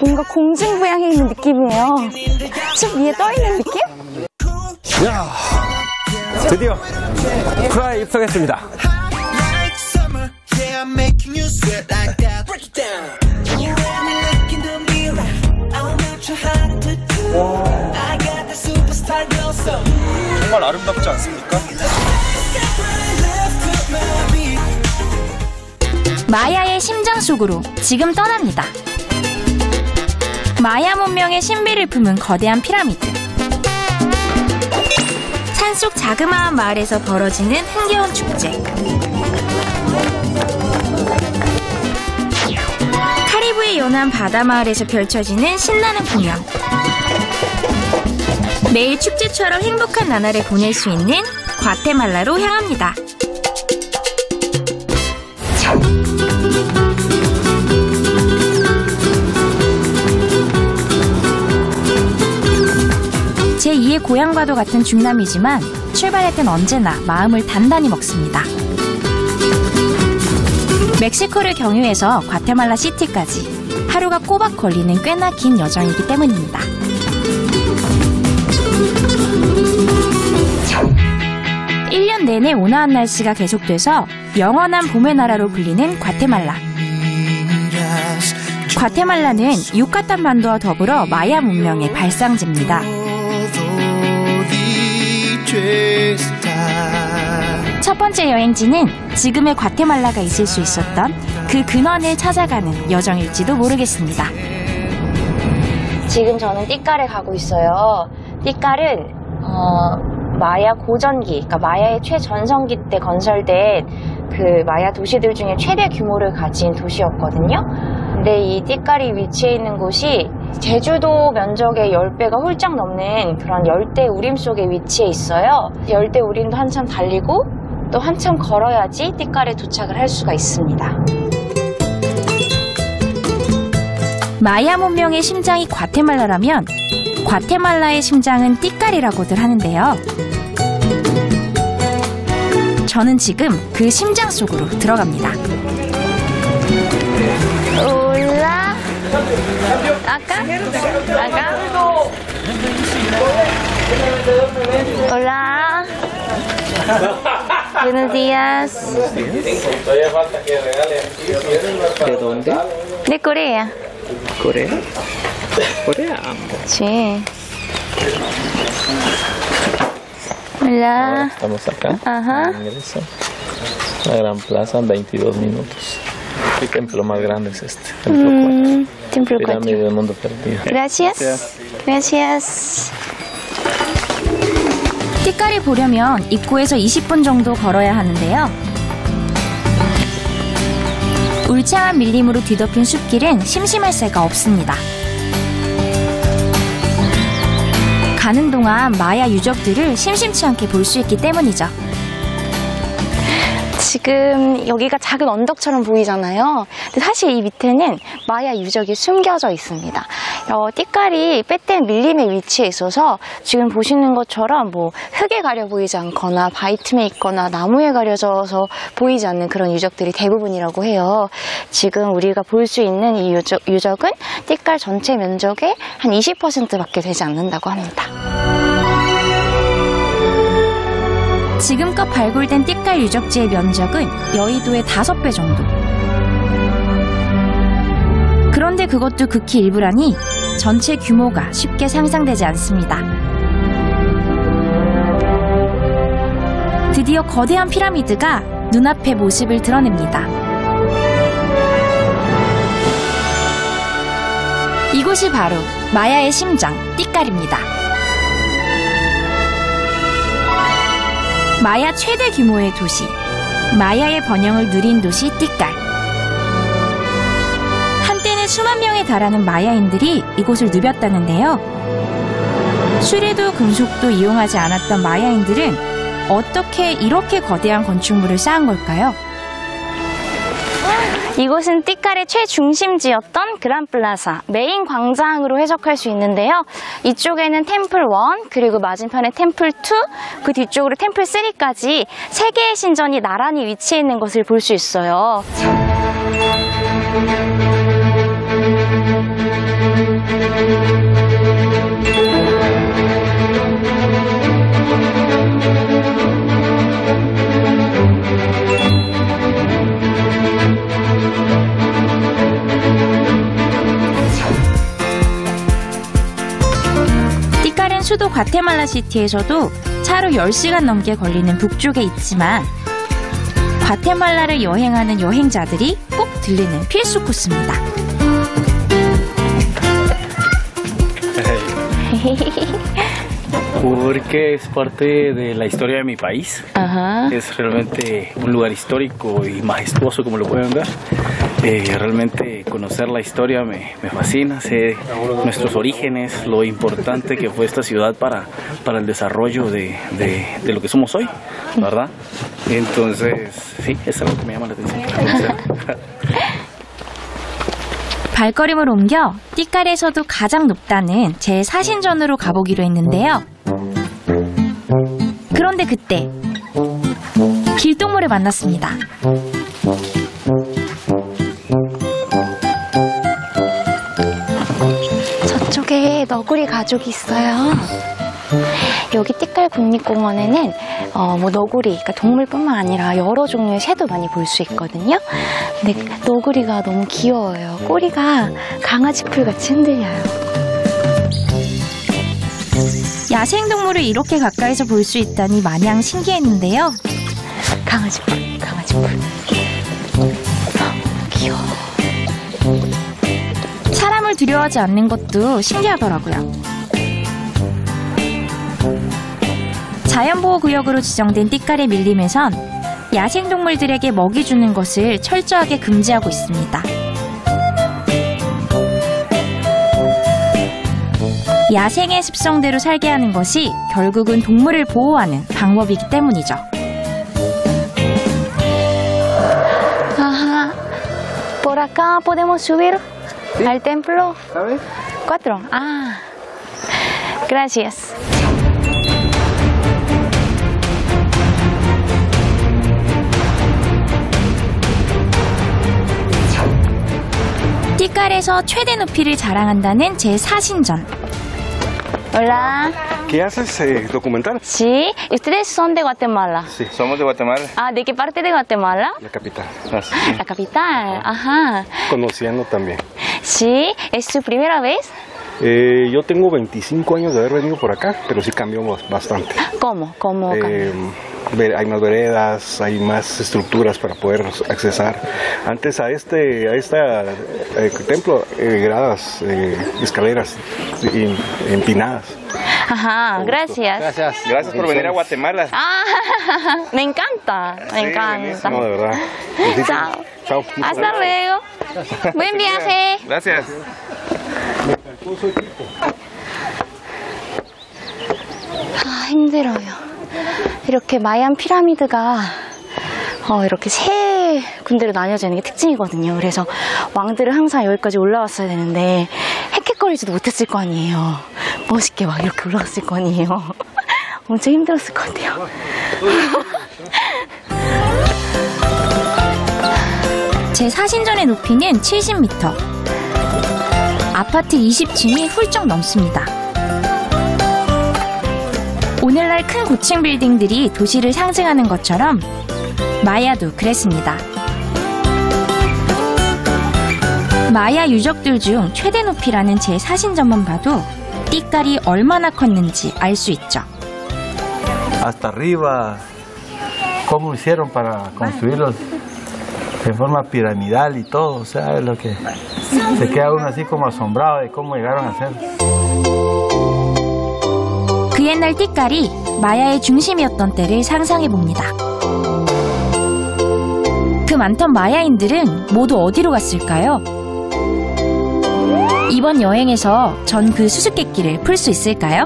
뭔가 공중부양해 있는 느낌이에요. 숲 위에 떠 있는 느낌? 야 드디어 프라하에 입성했습니다. 정말 아름답지 않습니까? 마야의 심장 속으로 지금 떠납니다. 마야 문명의 신비를 품은 거대한 피라미드. 산속 자그마한 마을에서 벌어지는 흥겨운 축제. 카리브의 연안 바다 마을에서 펼쳐지는 신나는 공연. 매일 축제처럼 행복한 나날을 보낼 수 있는 과테말라로 향합니다. 제2의 고향과도 같은 중남이지만 출발할 땐 언제나 마음을 단단히 먹습니다. 멕시코를 경유해서 과테말라 시티까지 하루가 꼬박 걸리는 꽤나 긴 여정이기 때문입니다. 일년 내내 온화한 날씨가 계속돼서 영원한 봄의 나라로 불리는 과테말라. 과테말라는 유카탄 반도와 더불어 마야 문명의 발상지입니다. 첫 번째 여행지는 지금의 과테말라가 있을 수 있었던 그 근원을 찾아가는 여정일지도 모르겠습니다. 지금 저는 띠까를 가고 있어요. 띠까는 어, 마야 고전기, 그러니까 마야의 최전성기 때 건설된 그 마야 도시들 중에 최대 규모를 가진 도시였거든요. 근데 이 띠까리 위치해 있는 곳이 제주도 면적의 10배가 훌쩍 넘는 그런 열대 우림 속에 위치해 있어요. 열대 우림도 한참 달리고 또 한참 걸어야지 띠까리에 도착을 할 수가 있습니다. 마야 문명의 심장이 과테말라라면 과테말라의 심장은 띠까리라고들 하는데요. 저는 지금 그 심장 속으로 들어갑니다. Hola. Acá. Acá. Hola. Buenos días. ¿De dónde? De Corea. ¿Corea? Corea. Sí. Hola. Estamos acá. Ajá. Ingreso. La gran plaza, 22 minutos. El templo más grande es este. Templo Mm, templo 4. Pirámide del mundo perdido. Gracias. Gracias. 띠까리 보려면 입구에서 20분 정도 걸어야 하는데요. 울창한 밀림으로 뒤덮인 숲길은 심심할 새가 없습니다. 가는 동안 마야 유적들을 심심치 않게 볼 수 있기 때문이죠. 지금 여기가 작은 언덕처럼 보이잖아요. 근데 사실 이 밑에는 마야 유적이 숨겨져 있습니다. 어, 띠깔이 빼땐 밀림에 위치해 있어서 지금 보시는 것처럼 뭐 흙에 가려 보이지 않거나 바이틈에 있거나 나무에 가려져서 보이지 않는 그런 유적들이 대부분이라고 해요. 지금 우리가 볼 수 있는 이 유적, 유적은 띠깔 전체 면적의 한 20%밖에 되지 않는다고 합니다. 지금껏 발굴된 띠깔 유적지의 면적은 여의도의 5배 정도. 그런데 그것도 극히 일부라니 전체 규모가 쉽게 상상되지 않습니다. 드디어 거대한 피라미드가 눈앞에 모습을 드러냅니다. 이곳이 바로 마야의 심장, 띠깔입니다. 마야 최대 규모의 도시, 마야의 번영을 누린 도시 띠깔. 한때는 수만 명에 달하는 마야인들이 이곳을 누볐다는데요. 수레도 금속도 이용하지 않았던 마야인들은 어떻게 이렇게 거대한 건축물을 쌓은 걸까요? 이곳은 띠깔의 최중심지였던 그란플라사, 메인 광장으로 해석할 수 있는데요. 이쪽에는 템플 1, 그리고 맞은편에 템플 2, 그 뒤쪽으로 템플 3까지 세 개의 신전이 나란히 위치해 있는 것을 볼 수 있어요. 수도 과테말라 시티에서도 차로 10시간 넘게 걸리는 북쪽에 있지만 과테말라를 여행하는 여행자들이 꼭 들리는 필수 코스입니다. Porque es parte de la historia de mi país. Ajá. Es realmente un lugar histórico y majestuoso, como lo pueden ver. Eh, realmente conocer la historia me, me fascina, sé nuestros orígenes, lo importante que fue esta ciudad para, para el desarrollo de, de- de lo que somos hoy, ¿verdad? Entonces, sí, es algo que me llama la atención. conocer. 발걸음을 옮겨 띠까리에서도 가장 높다는 제 사신전으로 가보기로 했는데요. 그런데 그때 길동무를 만났습니다. 저쪽에 너구리 가족이 있어요. 여기 티칼 국립공원에는 어, 뭐 너구리, 그러니까 동물뿐만 아니라 여러 종류의 새도 많이 볼 수 있거든요. 근데 너구리가 너무 귀여워요. 꼬리가 강아지 풀 같이 흔들려요. 야생동물을 이렇게 가까이서 볼 수 있다니 마냥 신기했는데요. 강아지 풀, 강아지 풀. 귀여워. 사람을 두려워하지 않는 것도 신기하더라고요. 자연보호구역으로 지정된 띠깔의 밀림에선 야생동물들에게 먹이 주는 것을 철저하게 금지하고 있습니다. 야생의 습성대로 살게 하는 것이 결국은 동물을 보호하는 방법이기 때문이죠. Ajá. Por acá podemos subir al templo. Cuatro. Ah. Gracias. 띠깔에서 최대 높이를 자랑한다는 제 사신전. Hola. ¿Qué haces? Eh, ¿Documental? Sí. ¿Ustedes son de Guatemala? Sí, somos de Guatemala. Ah, ¿de qué parte de Guatemala? La capital. La capital. Ajá. Conociendo también. Sí. ¿Es su primera vez? Eh, yo tengo 25 años de haber venido por acá, pero sí cambió bastante. ¿Cómo? ¿Cómo? Eh, hay más veredas, hay más estructuras para poder accesar. Antes a este a este templo, eh, gradas, eh, escaleras in- empinadas. Ajá. Gracias. Gracias. Gracias por venir a Guatemala. Ah, me encanta. Me Sí, encanta. No, de verdad. Chao. Chao. Muchas Hasta luego. Buen viaje. Gracias. 아, 힘들어요. 이렇게 마얀 피라미드가 어, 이렇게 세 군데로 나뉘어져 있는 게 특징이거든요. 그래서 왕들은 항상 여기까지 올라왔어야 되는데 헥헥거리지도 못했을 거 아니에요. 멋있게 막 이렇게 올라왔을 거 아니에요. 엄청 힘들었을 것 같아요. 제 사신전의 높이는 70m. 아파트 20층이 훌쩍 넘습니다. 오늘날 큰 고층 빌딩들이 도시를 상징하는 것처럼 마야도 그랬습니다. 마야 유적들 중 최대 높이라는 제 사신전만 봐도 띠깔이 얼마나 컸는지 알 수 있죠. hasta arriba, cómo hicieron para construirlos de forma piramidal y todo, o sea, es lo que se queda uno así como asombrado de cómo llegaron a hacer. 그 옛날 띠깔이 마야의 중심이었던 때를 상상해 봅니다. 그 많던 마야인들은 모두 어디로 갔을까요? 이번 여행에서 전 그 수수께끼를 풀 수 있을까요?